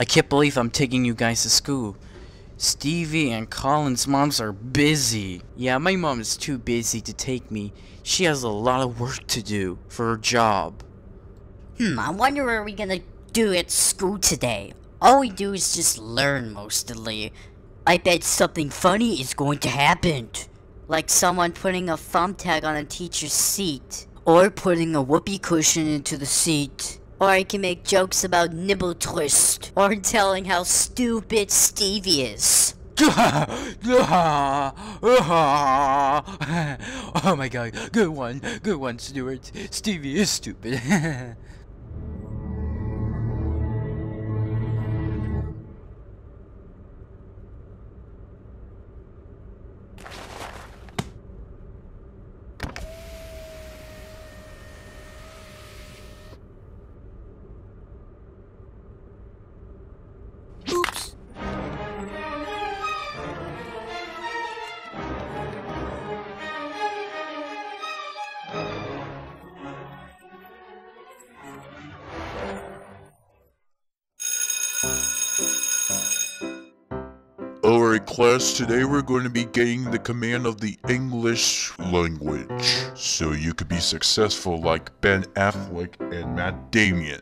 I can't believe I'm taking you guys to school. Stevie and Colin's moms are busy. Yeah, my mom is too busy to take me. She has a lot of work to do for her job. Hmm, I wonder what we're gonna do at school today. All we do is just learn mostly. I bet something funny is going to happen. Like someone putting a thumbtack on a teacher's seat. Or putting a whoopee cushion into the seat. Or I can make jokes about nibble twist. Or telling how stupid Stevie is. oh my god, good one, good one, Stuart. Stevie is stupid. class, today we're going to be getting the command of the English language. So you could be successful like Ben Affleck and Matt Damon.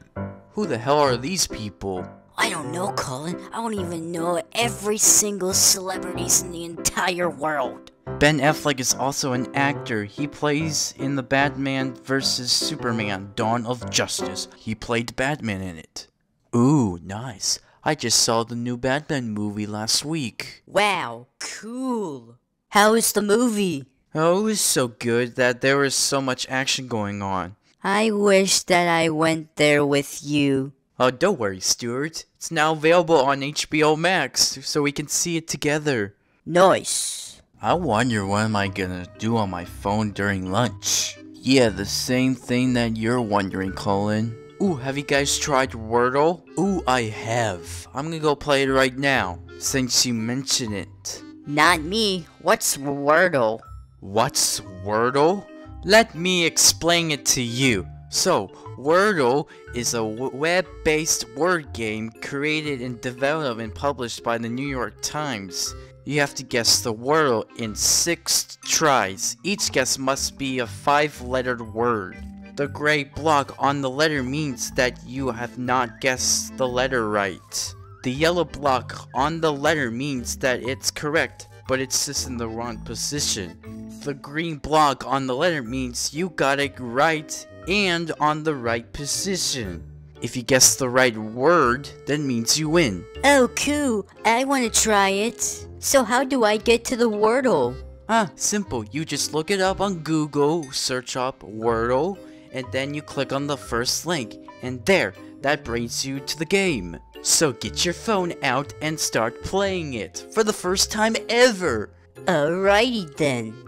Who the hell are these people? I don't know, Colin. I don't even know every single celebrities in the entire world. Ben Affleck is also an actor. He plays in the Batman vs. Superman Dawn of Justice. He played Batman in it. Ooh, nice. I just saw the new Batman movie last week. Wow, cool. How is the movie? Oh, it was so good that there was so much action going on. I wish that I went there with you. Oh, don't worry, Stuart. It's now available on HBO Max, so we can see it together. Nice. I wonder what am I gonna do on my phone during lunch? Yeah, the same thing that you're wondering, Colin. Ooh, have you guys tried Wordle? Ooh, I have. I'm gonna go play it right now, since you mentioned it. Not me. What's Wordle? What's Wordle? Let me explain it to you. So, Wordle is a web-based word game created and developed and published by the New York Times. You have to guess the word in six tries. Each guess must be a five-lettered word. The gray block on the letter means that you have not guessed the letter right. The yellow block on the letter means that it's correct, but it's just in the wrong position. The green block on the letter means you got it right and on the right position. If you guess the right word, that means you win. Oh, cool. I want to try it. So how do I get to the Wordle? Ah, simple. You just look it up on Google, search up Wordle, and then you click on the first link. And there, that brings you to the game. So get your phone out and start playing it for the first time ever. Alrighty then.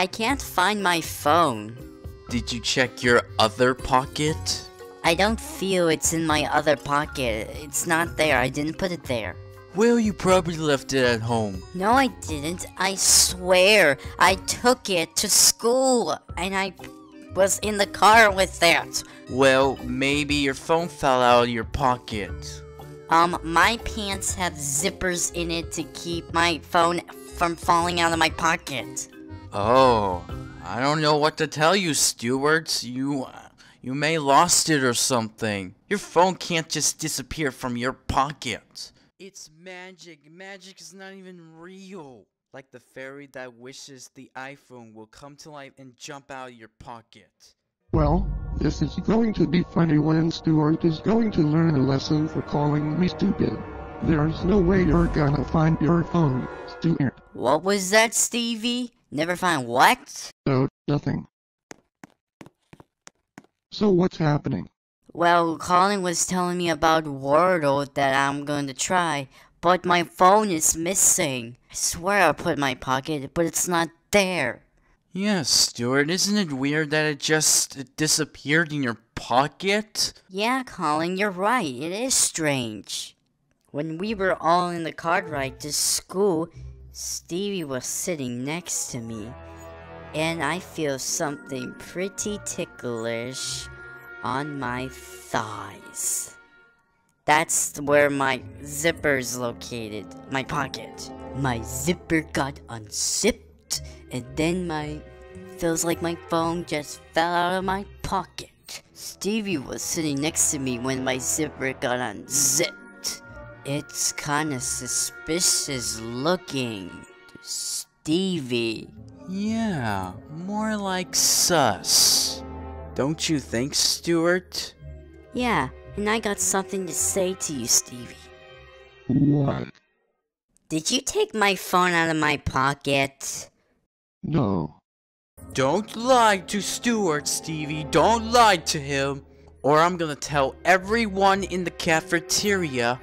I can't find my phone. Did you check your other pocket? I don't feel it's in my other pocket. It's not there. I didn't put it there. Well, you probably left it at home. No, I didn't. I swear. I took it to school and I was in the car with it. Well, maybe your phone fell out of your pocket. Um, my pants have zippers in it to keep my phone from falling out of my pocket. Oh, I don't know what to tell you, Stuart. You, you may lost it or something. Your phone can't just disappear from your pocket. It's magic. Magic is not even real. Like the fairy that wishes the iPhone will come to life and jump out of your pocket. Well, this is going to be funny when Stuart is going to learn a lesson for calling me stupid. There's no way you're gonna find your phone, Stuart. What was that, Stevie? Never find what? No, nothing. So what's happening? Well, Colin was telling me about Wordle that I'm going to try, but my phone is missing. I swear I put it in my pocket, but it's not there. Yes, Stuart, isn't it weird that it just disappeared in your pocket? Yeah, Colin, you're right. It is strange. When we were all in the car ride to school, Stevie was sitting next to me. And I feel something pretty ticklish on my thighs. That's where my zipper's located. My pocket. My zipper got unzipped, and then my. Feels like my phone just fell out of my pocket. Stevie was sitting next to me when my zipper got unzipped. It's kinda suspicious looking. Stevie. Yeah, more like sus. Don't you think, Stuart? Yeah, and I got something to say to you, Stevie. What? Did you take my phone out of my pocket? No. Don't lie to Stuart, Stevie. Don't lie to him. Or I'm gonna tell everyone in the cafeteria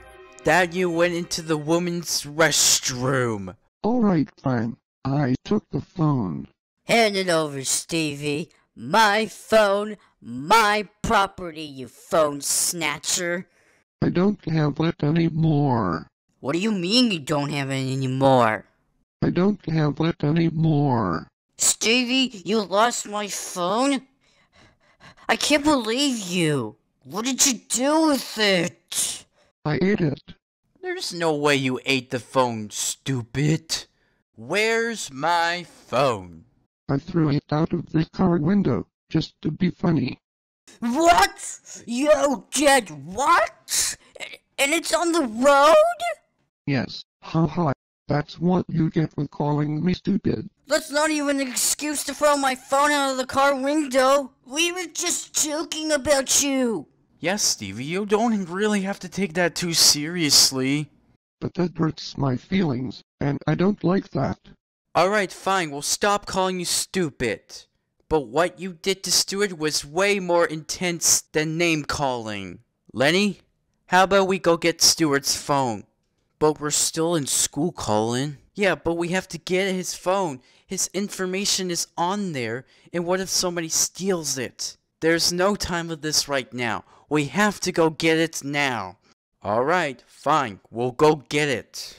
that you went into the women's restroom. Alright, fine. I took the phone. Hand it over, Stevie. My phone, my property, you phone snatcher. I don't have it anymore. What do you mean you don't have it anymore? I don't have it anymore. Stevie, you lost my phone? I can't believe you. What did you do with it? I ate it. There's no way you ate the phone, stupid. Where's my phone? I threw it out of the car window, just to be funny. What? You did what? And it's on the road? Yes, haha. That's what you get for calling me stupid. That's not even an excuse to throw my phone out of the car window. We were just joking about you. Yes, Stevie, you don't really have to take that too seriously. But that hurts my feelings, and I don't like that. Alright, fine, we'll stop calling you stupid. But what you did to Stuart was way more intense than name calling. Lenny, how about we go get Stuart's phone? But we're still in school, Colin. Yeah, but we have to get his phone. His information is on there, and what if somebody steals it? There's no time for this right now. We have to go get it now. Alright, fine, we'll go get it.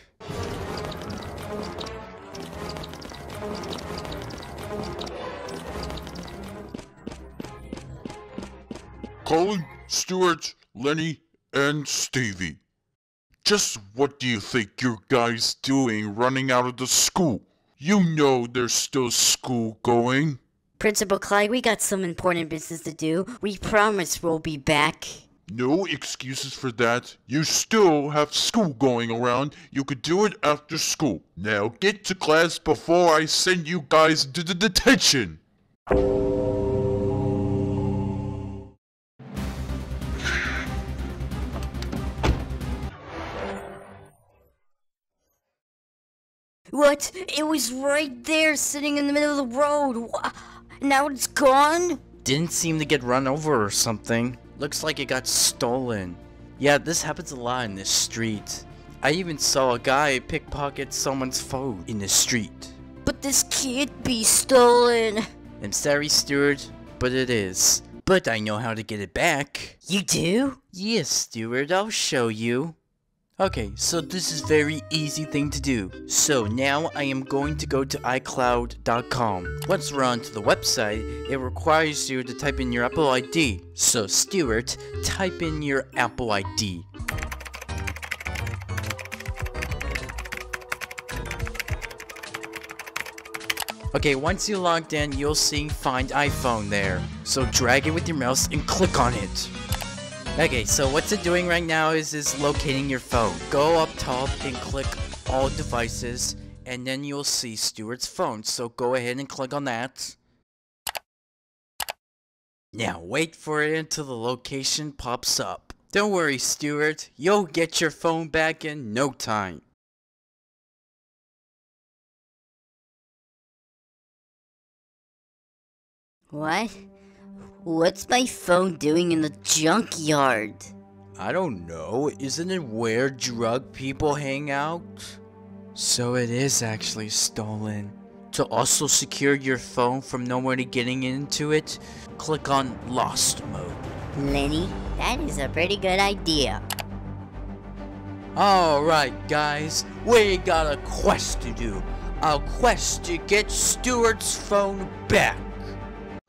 Colin, Stuart, Lenny, and Stevie. Just what do you think you guys doing running out of the school? You know there's still school going. Principal Clyde, we got some important business to do. We promise we'll be back. No excuses for that. You still have school going around. You could do it after school. Now get to class before I send you guys to the detention. What? It was right there, sitting in the middle of the road. Now it's gone? Didn't seem to get run over or something. Looks like it got stolen. Yeah, this happens a lot in this street. I even saw a guy pickpocket someone's phone in the street. But this can't be stolen. I'm sorry, Stuart, but it is. But I know how to get it back. You do? Yes, Stuart, I'll show you. Okay, so this is very easy thing to do. So now I am going to go to iCloud.com. Once we're onto the website, it requires you to type in your Apple ID. So Stuart, type in your Apple ID. Okay, once you logged in, you'll see Find iPhone there. So drag it with your mouse and click on it. Okay, so what's it doing right now is is locating your phone. Go up top and click all devices, and then you'll see Stuart's phone. So go ahead and click on that. Now wait for it until the location pops up. Don't worry, Stuart. You'll get your phone back in no time. What? What's my phone doing in the junkyard? I don't know. Isn't it where drug people hang out? So it is actually stolen. To also secure your phone from nobody getting into it, click on Lost Mode. Lenny, that is a pretty good idea. Alright, guys, we got a quest to do. A quest to get Stuart's phone back.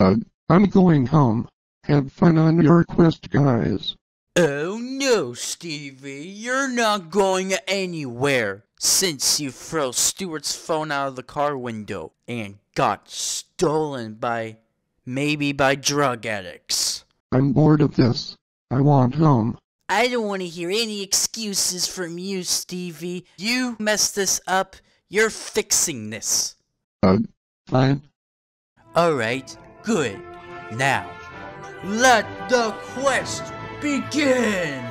Uh, I'm going home. Have fun on your quest, guys. Oh no, Stevie, you're not going anywhere since you threw Stuart's phone out of the car window and got stolen by maybe by drug addicts. I'm bored of this. I want home. I don't want to hear any excuses from you, Stevie. You messed this up. You're fixing this. Uh, fine. Alright, good. Now, let the quest begin!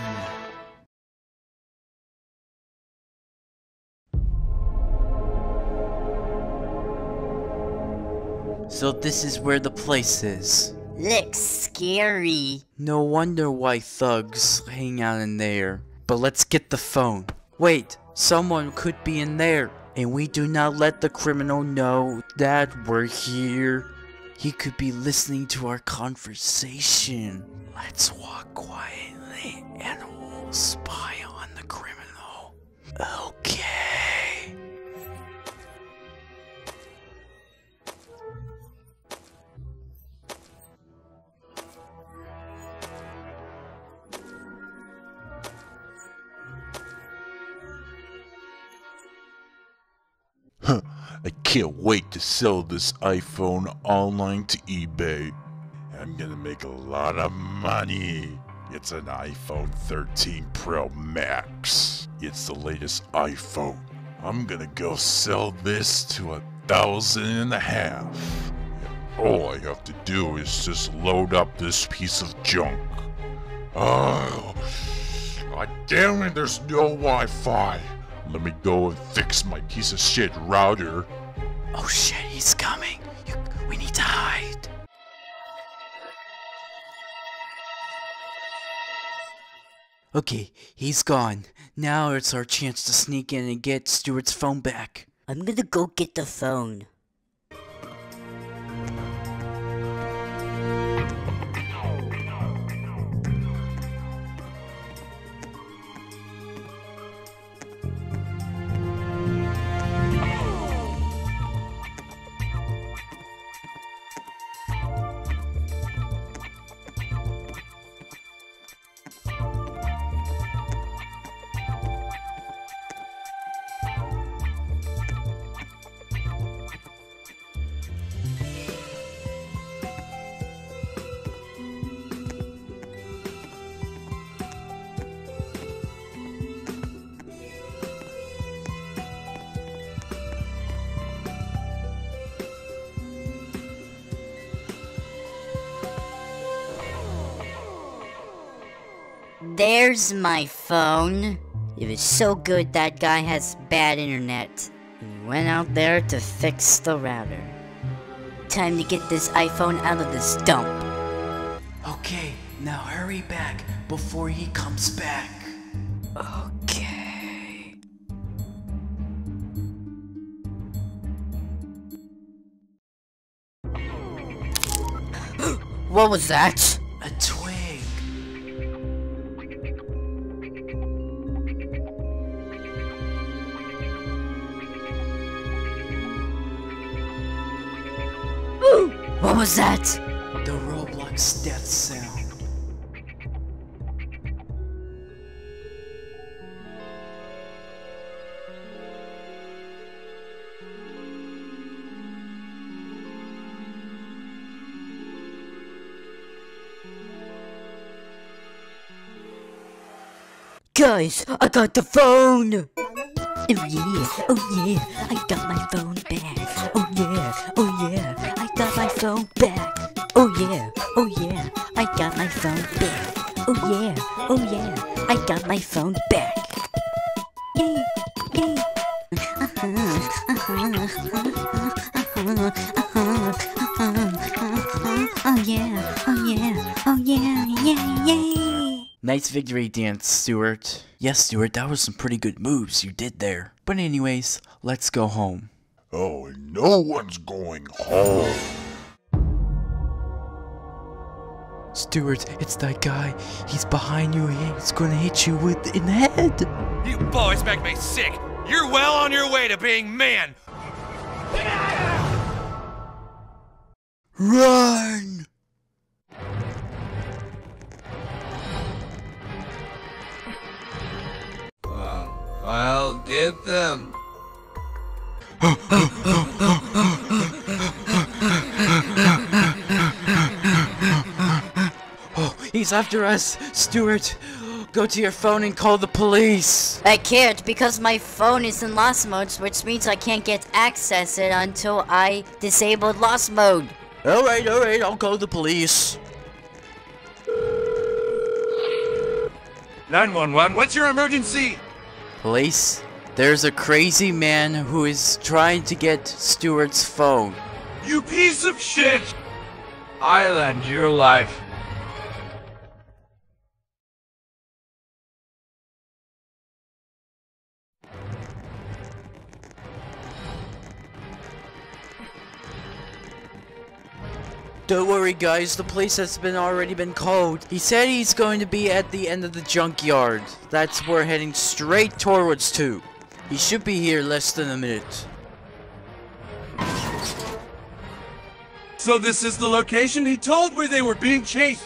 So this is where the place is. Looks scary. No wonder why thugs hang out in there. But let's get the phone. Wait, someone could be in there. And we do not let the criminal know that we're here. He could be listening to our conversation. Let's walk quietly and we'll spy on the criminal. Okay. I can't wait to sell this iPhone online to eBay. I'm gonna make a lot of money. It's an iPhone 13 Pro Max. It's the latest iPhone. I'm gonna go sell this to a thousand and a half. And all I have to do is just load up this piece of junk. Oh, God damn it, there's no Wi-Fi. Let me go and fix my piece of shit router. Oh shit, he's coming. You, we need to hide. Okay, he's gone. Now it's our chance to sneak in and get Stuart's phone back. I'm gonna go get the phone. There's my phone. It was so good that guy has bad internet. He went out there to fix the router. Time to get this iPhone out of this dump. Okay, now hurry back before he comes back. Okay. what was that? What was that? The Roblox death sound. Guys, I got the phone! Oh yeah, oh yeah, I got my phone back. Oh yeah, oh yeah, I phone back. Oh yeah, oh yeah, I got my phone back. Oh yeah, oh yeah, I got my phone back. Yay, yay. Uh-huh. Uh-huh. Uh-huh. Oh yeah, oh yeah, oh yeah, yeah, yay! Nice victory dance, Stuart. Yes, Stuart, that was some pretty good moves you did there. But anyways, let's go home. Oh, no one's going home. Stuart, it's that guy. He's behind you. He's gonna hit you with in the head. You boys make me sick. You're well on your way to being man. Run! I'll get them. he's after us. Stuart, go to your phone and call the police. I can't because my phone is in lost mode, which means I can't get access it until I disabled lost mode. Alright, alright, I'll call the police. 911, what's your emergency? Police, there's a crazy man who is trying to get Stuart's phone. You piece of shit! I'll end your life. Don't worry guys, the police has been already been called. He said he's going to be at the end of the junkyard. That's where heading straight towards to. He should be here less than a minute. So this is the location he told where they were being chased.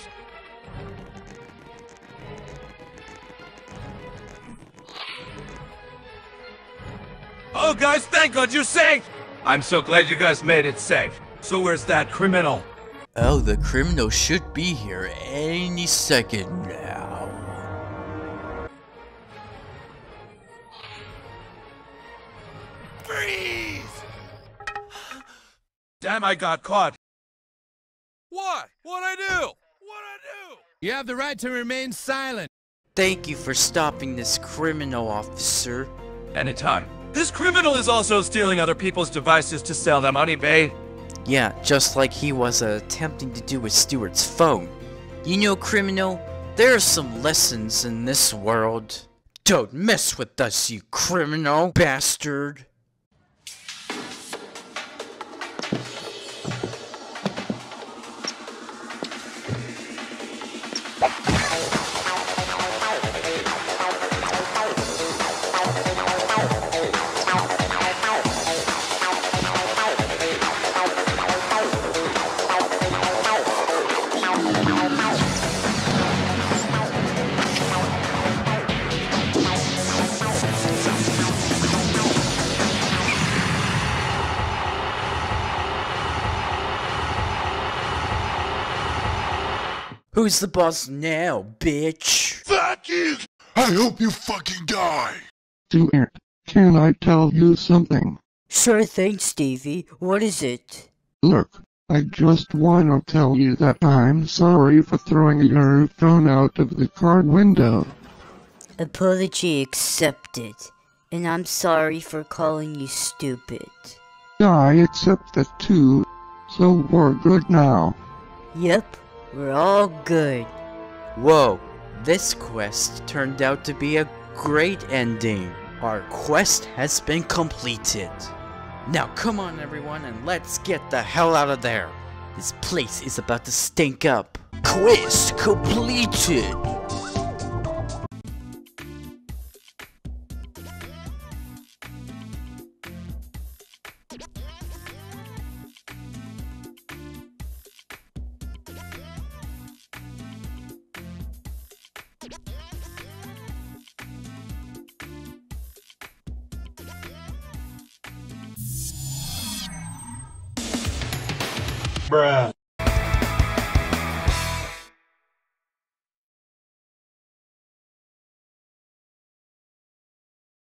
Oh guys, thank God you're safe! I'm so glad you guys made it safe. So where's that criminal? Oh, the criminal should be here any second now. Freeze! Damn, I got caught. What? What'd I do? What'd I do? You have the right to remain silent. Thank you for stopping this criminal, officer. Anytime. This criminal is also stealing other people's devices to sell them on eBay. Yeah, just like he was uh, attempting to do with Stuart's phone. You know, criminal, there are some lessons in this world. Don't mess with us, you criminal bastard. Who's the boss now, bitch? Fuck you! I hope you fucking die! Stuart, can I tell you something? Sure thing, Stevie. What is it? Look, I just wanna tell you that I'm sorry for throwing your phone out of the car window. Apology accepted. And I'm sorry for calling you stupid. I accept that too, so we're good now. Yep, we're all good. Whoa, this quest turned out to be a great ending. Our quest has been completed. Now come on everyone and let's get the hell out of there. This place is about to stink up. Quest completed!